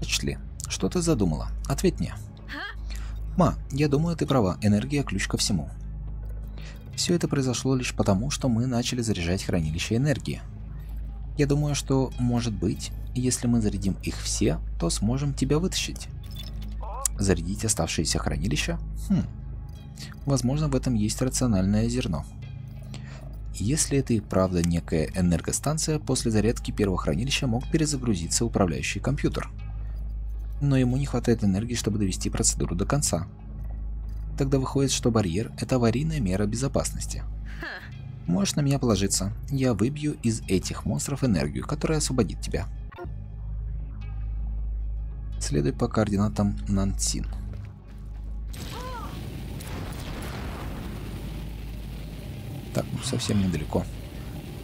Эчли, что ты задумала? Ответь мне. Ма, я думаю, ты права, энергия ключ ко всему. Все это произошло лишь потому, что мы начали заряжать хранилище энергии. Я думаю, что, может быть, если мы зарядим их все, то сможем тебя вытащить. Зарядить оставшиеся хранилища? Хм. Возможно, в этом есть рациональное зерно. Если это и правда некая энергостанция, после зарядки первого хранилища мог перезагрузиться управляющий компьютер. Но ему не хватает энергии, чтобы довести процедуру до конца. Тогда выходит, что барьер – это аварийная мера безопасности. Можешь на меня положиться. Я выбью из этих монстров энергию, которая освободит тебя. Следуй по координатам Нансин. Так, ну совсем недалеко.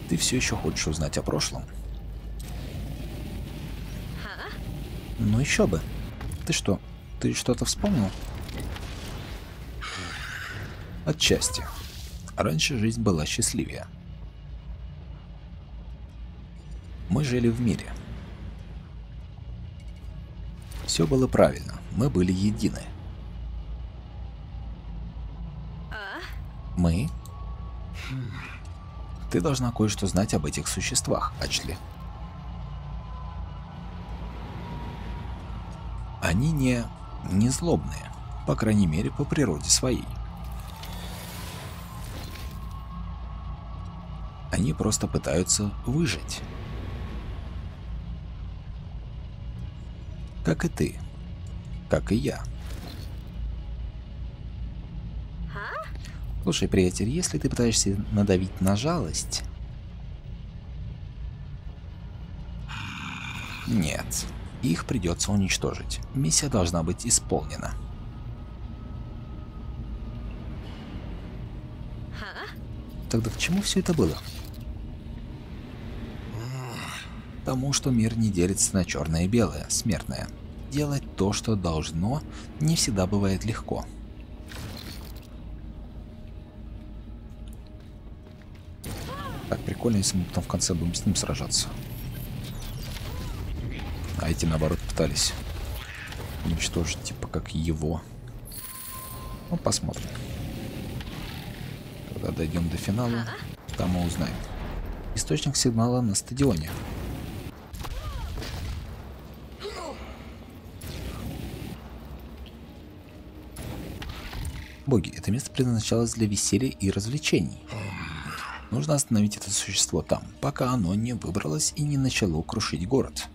Ты все еще хочешь узнать о прошлом? Ну еще бы. Ты что, ты что-то вспомнил? Отчасти. Раньше жизнь была счастливее. Мы жили в мире. Все было правильно, мы были едины. Мы? Ты должна кое-что знать об этих существах, Ачли. Они не... не злобные, по крайней мере, по природе своей. Они просто пытаются выжить. Как и ты. Как и я. Слушай, приятель, если ты пытаешься надавить на жалость... Нет. Их придется уничтожить. Миссия должна быть исполнена. Тогда к чему все это было? Тому, что мир не делится на черное и белое, смертное. Делать то, что должно, не всегда бывает легко. Так, прикольно, если мы потом в конце будем с ним сражаться. А эти, наоборот, пытались уничтожить, типа, как его. Ну, посмотрим. Когда дойдем до финала, там мы узнаем. Источник сигнала на стадионе. Боги, это место предназначалось для веселья и развлечений. Нужно остановить это существо там, пока оно не выбралось и не начало крушить город.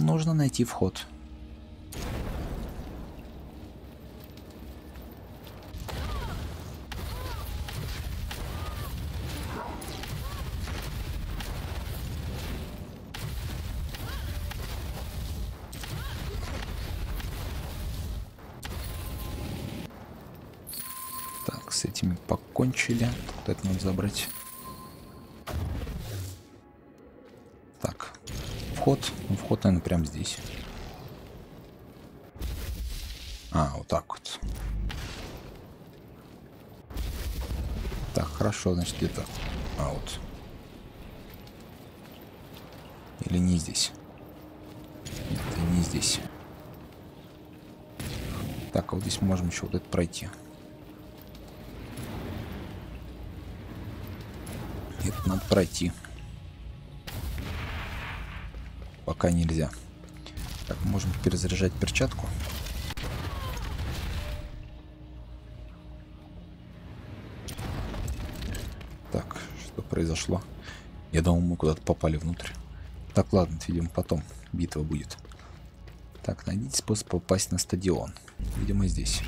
Нужно найти вход. Так, с этими покончили. Вот это надо забрать. Вход. Ну, вход, наверное, прямо здесь. А, вот так вот. Так, хорошо, значит, где-то аут. Или не здесь? Нет, не здесь. Так, а вот здесь мы можем еще вот это пройти. Это надо пройти. Пока нельзя. Так, можем перезаряжать перчатку. Так, что произошло? Я думал, мы куда-то попали внутрь. Так, ладно, видимо, потом битва будет. Так, найдите способ попасть на стадион. Видимо, здесь.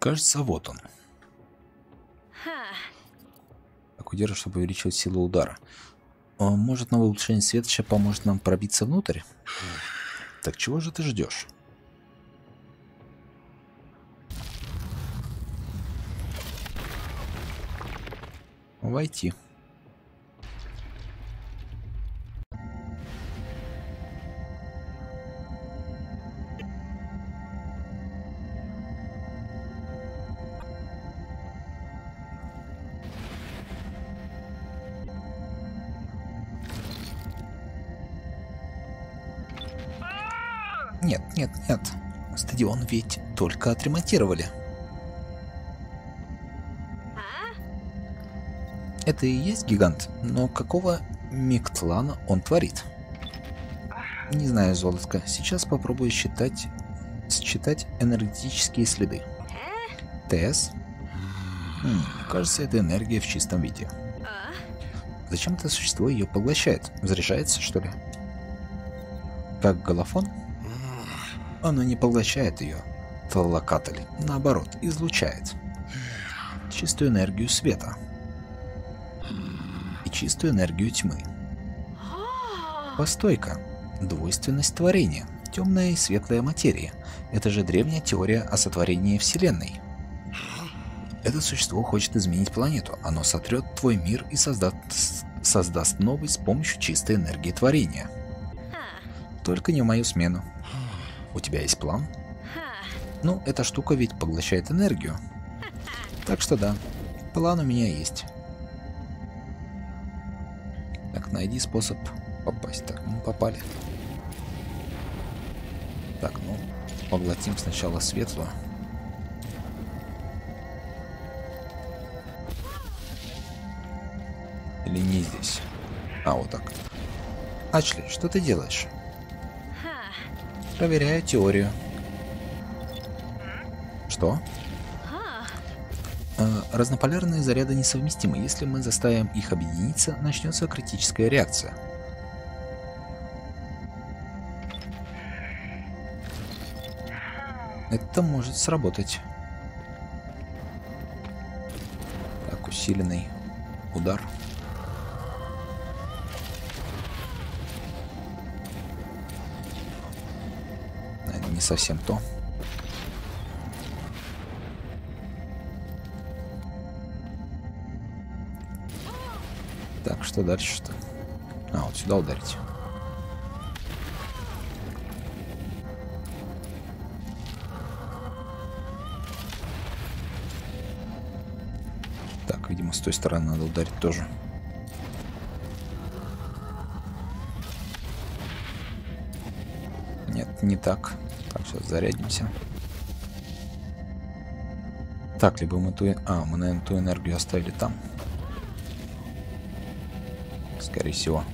Кажется, вот он. Так, удержи, чтобы увеличивать силу удара. А, может, новое улучшение светоча поможет нам пробиться внутрь? Так чего же ты ждешь? Войти. Нет, нет, нет. Стадион ведь только отремонтировали. Это и есть гигант, но какого Миктлана он творит? Не знаю, золотко. Сейчас попробую считать, считать энергетические следы. ТС? Хм, кажется, это энергия в чистом виде. Зачем это существо ее поглощает? Заряжается, что ли? Как голофон? Оно не поглощает ее. Таллокатль, наоборот, излучает. Чистую энергию света. И чистую энергию тьмы. Постойка. Двойственность творения. Темная и светлая материя. Это же древняя теория о сотворении Вселенной. Это существо хочет изменить планету. Оно сотрет твой мир и создаст, создаст новый с помощью чистой энергии творения. Только не в мою смену. У тебя есть план? Ну, эта штука ведь поглощает энергию. Так что да, план у меня есть. Так, найди способ попасть. Так, мы попали. Так, ну, поглотим сначала светлую. Или не здесь? А, вот так. Ачли, что ты делаешь? Проверяю теорию. Что? Э, разнополярные заряды несовместимы. Если мы заставим их объединиться, начнется критическая реакция. Это может сработать. Так, усиленный удар. Наверное, не совсем то. Так, что дальше-то? А, вот сюда ударить. Так, видимо, с той стороны надо ударить тоже. Нет, не так. Так, сейчас зарядимся. Так, либо мы ту... А, мы, наверное, ту энергию оставили там скорее всего.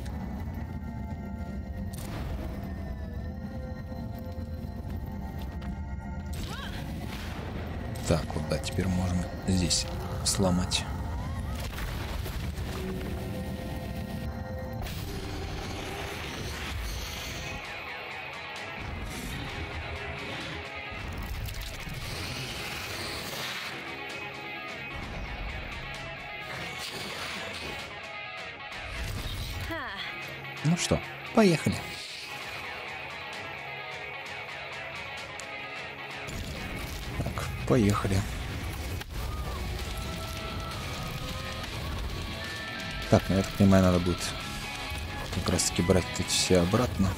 Так, вот да, теперь можем здесь сломать. Поехали. Так, поехали. Так, ну я так понимаю, надо будет как раз таки брать эти все обратно.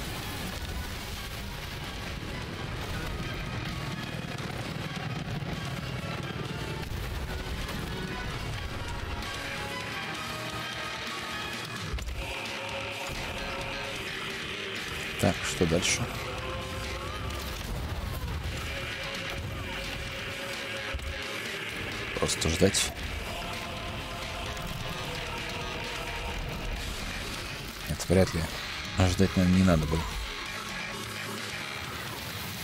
Что дальше? Просто ждать. Нет, вряд ли. ждать, наверное, не надо было.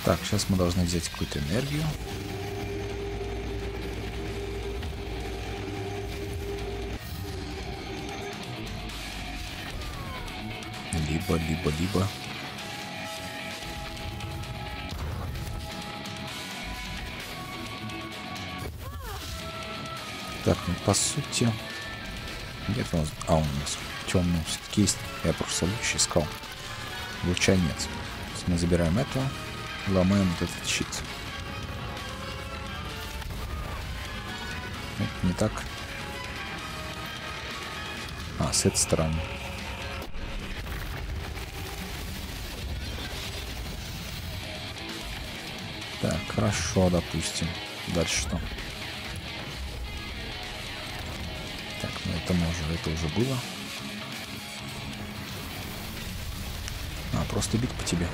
Так, сейчас мы должны взять какую-то энергию. Либо, либо, либо. Так, ну по сути... Где у нас... А, у нас темный есть. Я просто луч искал. Луча нет. Мы забираем это, ломаем вот этот щит. Нет, не так. А, с этой стороны. Так, хорошо, допустим. Дальше что? это мы уже, это уже было. А, просто бить по тебе.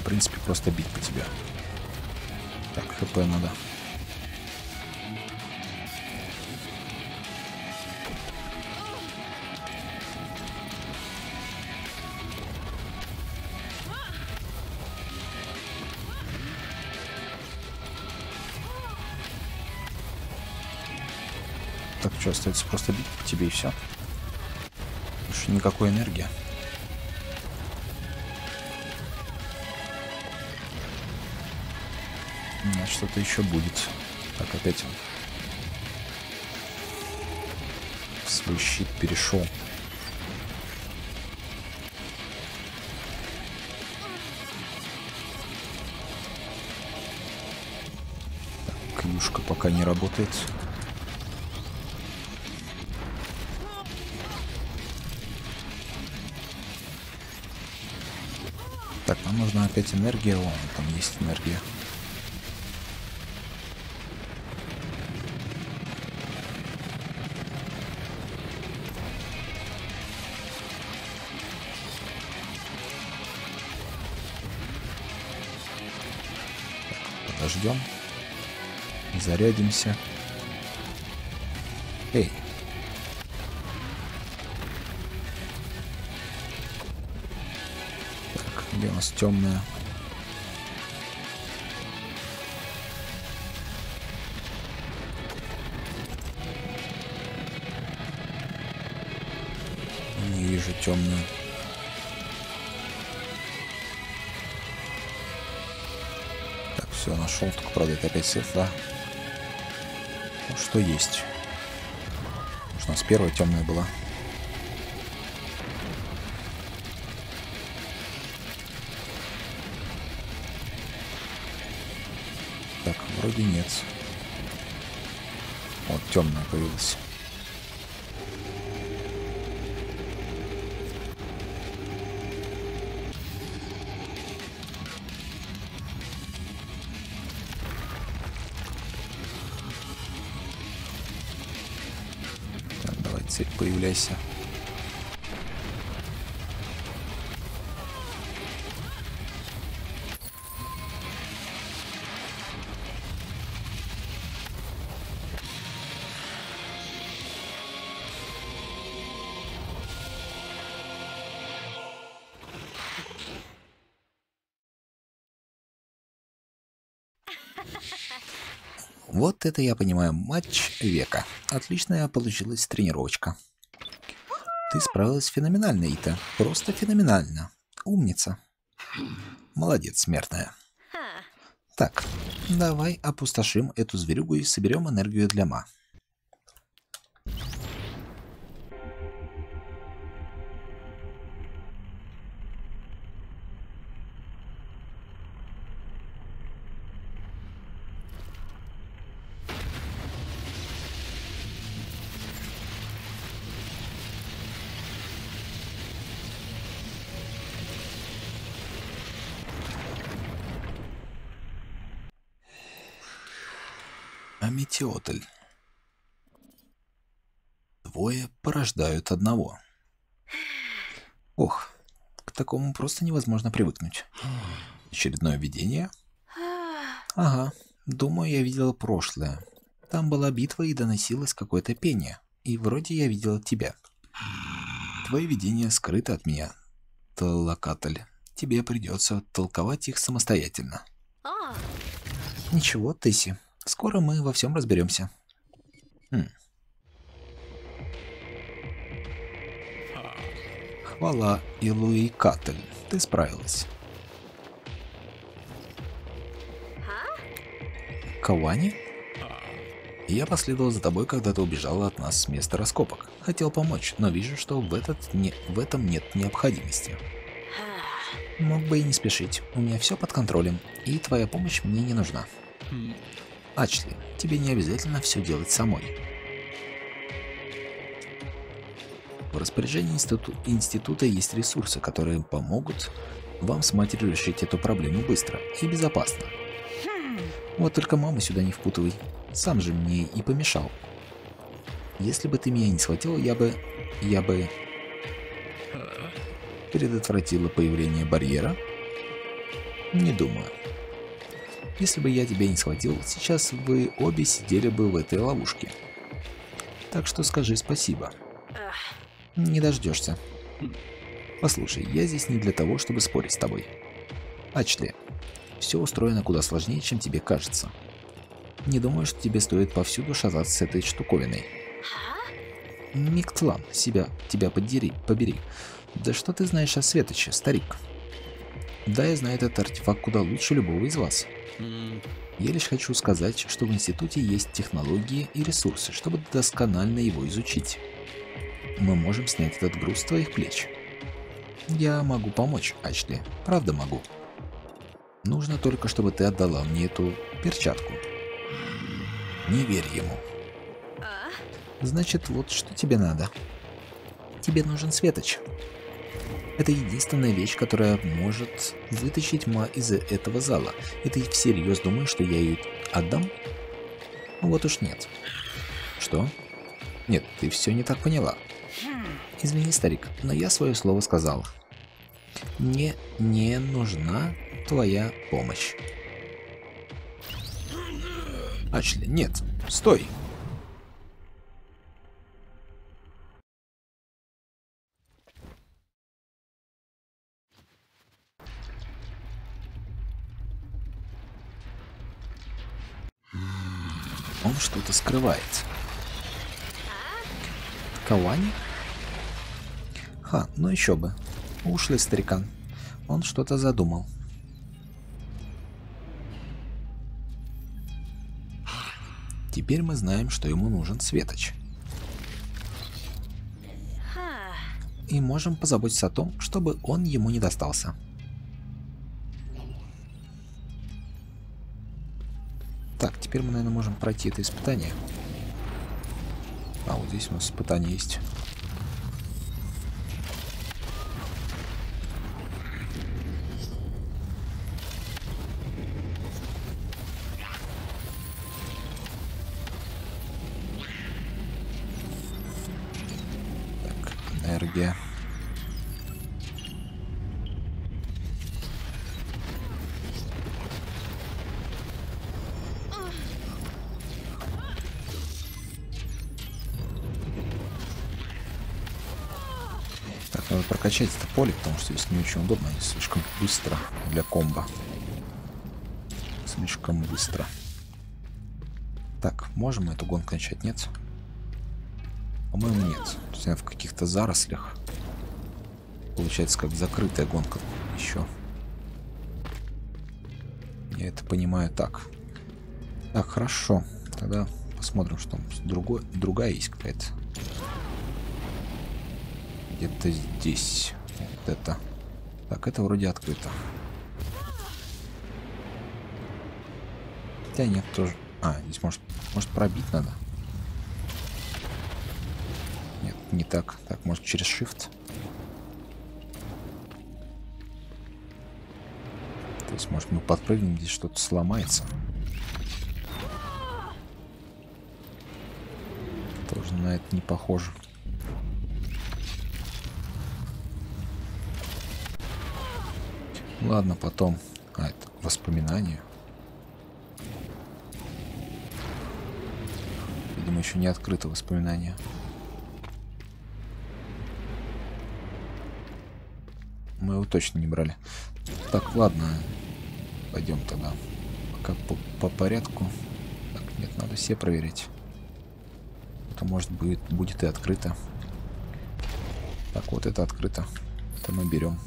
В принципе, просто бить по тебе. Так, хп надо. Что остается просто бить по тебе и все. Больше никакой энергии. что-то еще будет. Так, опять он в свой щит перешел. Так, юшка пока не работает. Нам нужна опять энергия. О, там есть энергия. Ждем. Зарядимся. Эй. Нас темная? Не вижу темную. Все, нашел, только правда это опять светло. Ну, что есть. Может, у нас первая темная была. Вроде нет. Вот, темная появилась. появляйся. Вот это я понимаю, матч века. Отличная получилась тренировочка. Ты справилась феноменально, Ита. Просто феноменально. Умница. Молодец, смертная. Так, давай опустошим эту зверюгу и соберем энергию для Ма. Аметиотль. Двое порождают одного. Ох, к такому просто невозможно привыкнуть. Очередное видение? Ага, думаю, я видела прошлое. Там была битва и доносилось какое-то пение. И вроде я видела тебя. Твое видение скрыто от меня, Талакатль. Тебе придется толковать их самостоятельно. Ничего, Тесси, Скоро мы во всем разберемся. Хм. Хвала Илуи Каттель, ты справилась. Кавани? Я последовал за тобой, когда ты убежала от нас с места раскопок. Хотел помочь, но вижу, что в, этот не... в этом нет необходимости. Мог бы и не спешить. У меня все под контролем, и твоя помощь мне не нужна. Ачли, тебе не обязательно все делать самой. В распоряжении институ института есть ресурсы, которые помогут вам с матерью решить эту проблему быстро и безопасно. Вот только маму сюда не впутывай. Сам же мне и помешал. Если бы ты меня не схватил, я бы... я бы... предотвратила появление барьера. Не думаю. Если бы я тебя не схватил, сейчас вы обе сидели бы в этой ловушке. Так что скажи спасибо. Не дождешься. Послушай, я здесь не для того, чтобы спорить с тобой. Ачли, все устроено куда сложнее, чем тебе кажется. Не думаю, что тебе стоит повсюду шататься с этой штуковиной. Миктлан, себя, тебя подери, побери. Да что ты знаешь о Светоче, старик? Да, я знаю этот артефакт куда лучше любого из вас. Я лишь хочу сказать, что в институте есть технологии и ресурсы, чтобы досконально его изучить. Мы можем снять этот груз с твоих плеч. Я могу помочь, Ачли. Правда могу. Нужно только, чтобы ты отдала мне эту перчатку. Не верь ему. Значит, вот что тебе надо. Тебе нужен светоч. Это единственная вещь, которая может вытащить Ма из этого зала. И ты всерьез думаешь, что я ее отдам? Вот уж нет. Что? Нет, ты все не так поняла. Извини, старик, но я свое слово сказал. Мне не нужна твоя помощь. Ачли, нет, стой! Что-то скрывает. Кавани? Ха, ну еще бы. Ушлый старикан. Он что-то задумал. Теперь мы знаем, что ему нужен светоч. И можем позаботиться о том, чтобы он ему не достался. Так, теперь мы, наверное, можем пройти это испытание. А, вот здесь у нас испытание есть. Прокачать это поле, потому что здесь не очень удобно, они слишком быстро для комбо. Слишком быстро. Так, можем эту гонку начать, нет? По-моему, нет. То есть она в каких-то зарослях. Получается, как закрытая гонка еще. Я это понимаю так. Так, хорошо. Тогда посмотрим, что там другой, другая есть какая-то. Где-то здесь. Вот это. Так, это вроде открыто. Хотя нет, тоже. А, здесь может, может пробить надо. Нет, не так. Так, может через shift. То есть, может, мы подпрыгнем, здесь что-то сломается. Тоже на это не похоже. Ладно, потом. А, это воспоминания. Видимо, еще не открыто воспоминания. Мы его точно не брали. Так, ладно. Пойдем тогда. Пока по, по порядку. Так, нет, надо все проверить. Это может будет, будет и открыто. Так, вот это открыто. Это мы берем.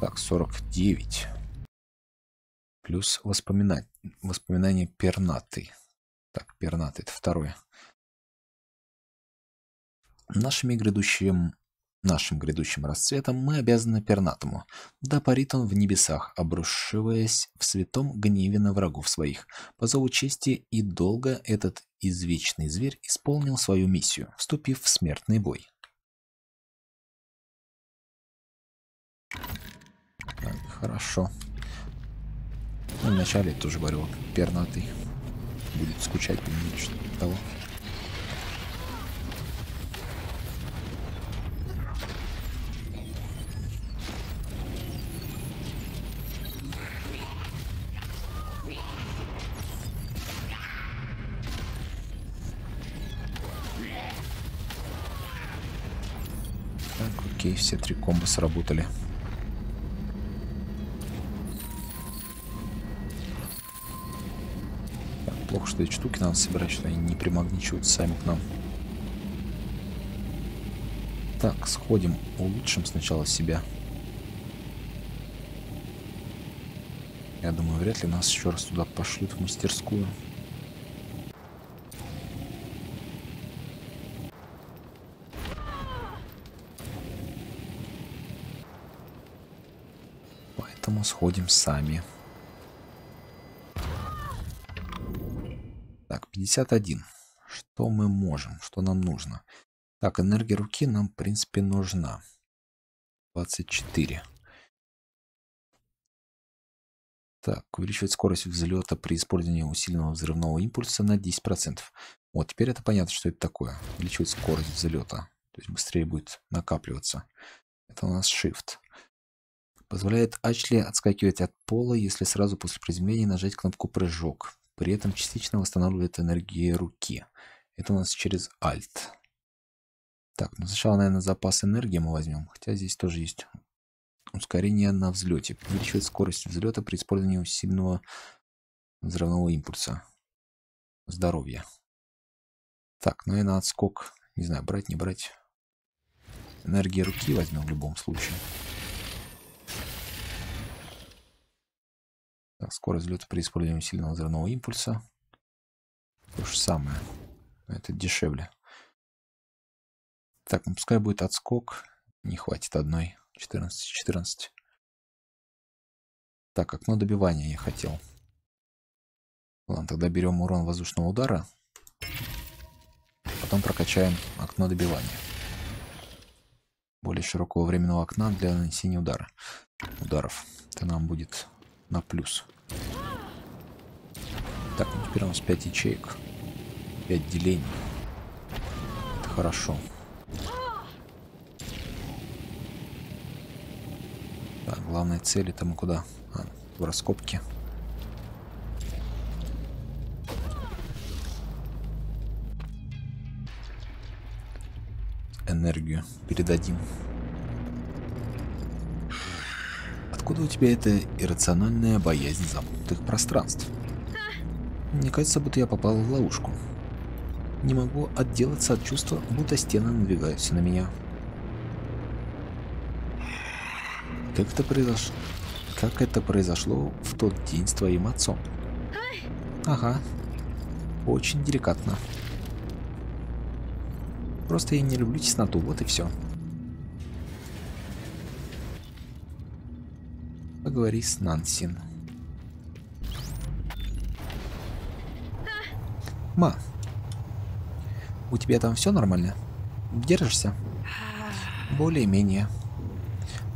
Так, 49. Плюс воспоминания. Воспоминания пернатый. Так, пернатый, это второе. Нашими грядущим Нашим грядущим расцветом мы обязаны пернатому. Да парит он в небесах, обрушиваясь в святом гневе на врагов своих. По зову чести и долго этот извечный зверь исполнил свою миссию, вступив в смертный бой. Хорошо. Ну, вначале я тоже говорил, пернатый будет скучать по мне, что -то типа того. Так, окей, все три комбо сработали. Плохо, что эти штуки надо собирать, что они не примагничивают сами к нам. Так, сходим, улучшим сначала себя. Я думаю, вряд ли нас еще раз туда пошлют в мастерскую. Поэтому сходим сами. 51. Что мы можем? Что нам нужно? Так, энергия руки нам, в принципе, нужна. 24. Так, увеличивать скорость взлета при использовании усиленного взрывного импульса на 10%. Вот, теперь это понятно, что это такое. Увеличивать скорость взлета. То есть быстрее будет накапливаться. Это у нас Shift. Позволяет Ачли отскакивать от пола, если сразу после приземления нажать кнопку «Прыжок». При этом частично восстанавливает энергию руки. Это у нас через Alt. Так, ну сначала, наверное, запас энергии мы возьмем. Хотя здесь тоже есть ускорение на взлете. Увеличивает скорость взлета при использовании усиленного взрывного импульса. Здоровье. Так, ну и на отскок. Не знаю, брать, не брать. Энергия руки возьмем в любом случае. Так, скорость взлета при использовании усиленного взрывного импульса. То же самое. Это дешевле. Так, ну пускай будет отскок. Не хватит одной. 14, 14. Так, окно добивания я хотел. Ладно, тогда берем урон воздушного удара. Потом прокачаем окно добивания. Более широкого временного окна для нанесения удара. ударов. Это нам будет на плюс. Так, ну теперь у нас 5 ячеек. 5 делений. Это хорошо. Так, цель это мы куда? А, в раскопке. Энергию передадим. Откуда у тебя эта иррациональная боязнь замкнутых пространств? Мне кажется, будто я попал в ловушку. Не могу отделаться от чувства, будто стены надвигаются на меня. Как это произошло? Как это произошло в тот день с твоим отцом? Ага. Очень деликатно. Просто я не люблю тесноту, вот и все. Поговори с Нансин. Ма, у тебя там все нормально? Держишься? Более-менее.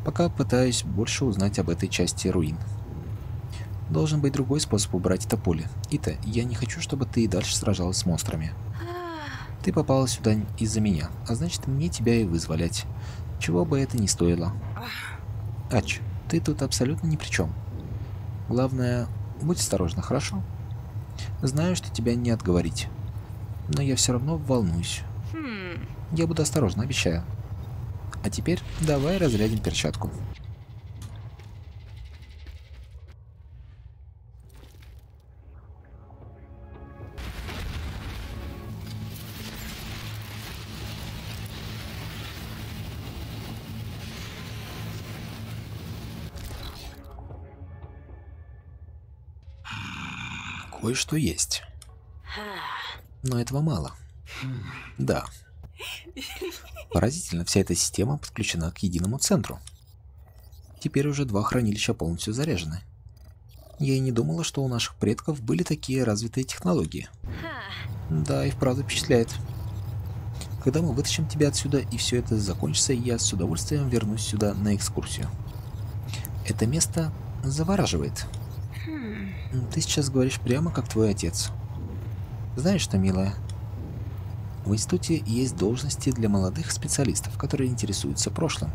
Пока пытаюсь больше узнать об этой части руин. Должен быть другой способ убрать это поле. Ита, я не хочу, чтобы ты и дальше сражалась с монстрами. Ты попала сюда из-за меня, а значит мне тебя и вызволять. Чего бы это ни стоило. Ач, ты тут абсолютно ни при чем. Главное, будь осторожна, хорошо? Знаю, что тебя не отговорить. Но я все равно волнуюсь. Я буду осторожна, обещаю. А теперь давай разрядим перчатку. Кое-что есть. Но этого мало. Да, Поразительно, вся эта система подключена к единому центру. Теперь уже два хранилища полностью заряжены. Я и не думала, что у наших предков были такие развитые технологии. Да, и вправду впечатляет. Когда мы вытащим тебя отсюда и все это закончится, я с удовольствием вернусь сюда на экскурсию. Это место завораживает. Ты сейчас говоришь прямо как твой отец. Знаешь что, милая, в институте есть должности для молодых специалистов, которые интересуются прошлым.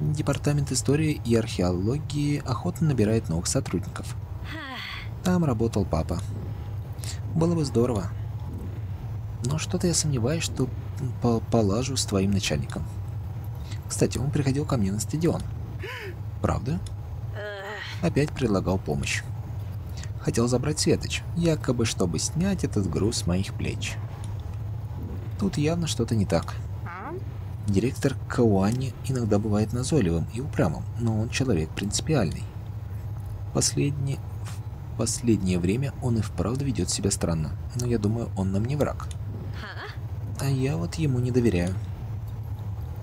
Департамент истории и археологии охотно набирает новых сотрудников. Там работал папа. Было бы здорово. Но что-то я сомневаюсь, что по полажу с твоим начальником. Кстати, он приходил ко мне на стадион. Правда? Опять предлагал помощь. Хотел забрать Светоч, якобы чтобы снять этот груз с моих плеч. Тут явно что-то не так. Директор Кауани иногда бывает назойливым и упрямым, но он человек принципиальный. Последнее, в последнее время он и вправду ведет себя странно, но я думаю, он нам не враг. А я вот ему не доверяю.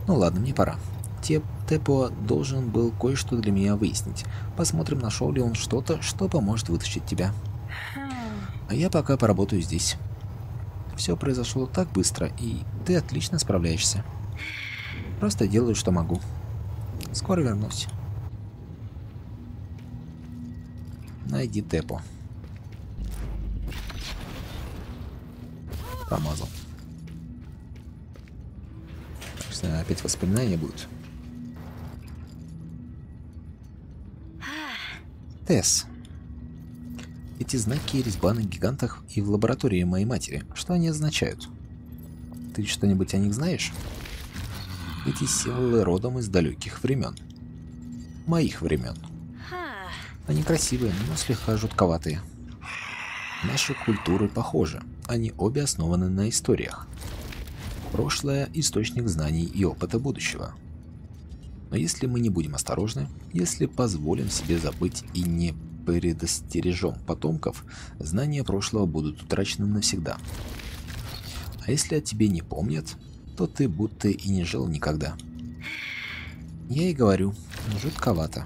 Ну ладно, мне пора. Теп Тепо должен был кое-что для меня выяснить. Посмотрим, нашел ли он что-то, что поможет вытащить тебя. А я пока поработаю здесь. Все произошло так быстро, и ты отлично справляешься. Просто делаю, что могу. Скоро вернусь. Найди Тепо. Промазал. Так опять воспоминания будут. Тесс. Эти знаки резьба на гигантах и в лаборатории моей матери. Что они означают? Ты что-нибудь о них знаешь? Эти символы родом из далеких времен. Моих времен. Они красивые, но слегка жутковатые. Наши культуры похожи. Они обе основаны на историях. Прошлое – источник знаний и опыта будущего. Но если мы не будем осторожны, если позволим себе забыть и не предостережем потомков, знания прошлого будут утрачены навсегда. А если о тебе не помнят, то ты будто и не жил никогда. Я и говорю, жутковато.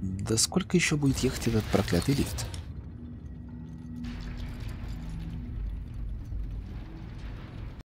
Да сколько еще будет ехать этот проклятый лифт?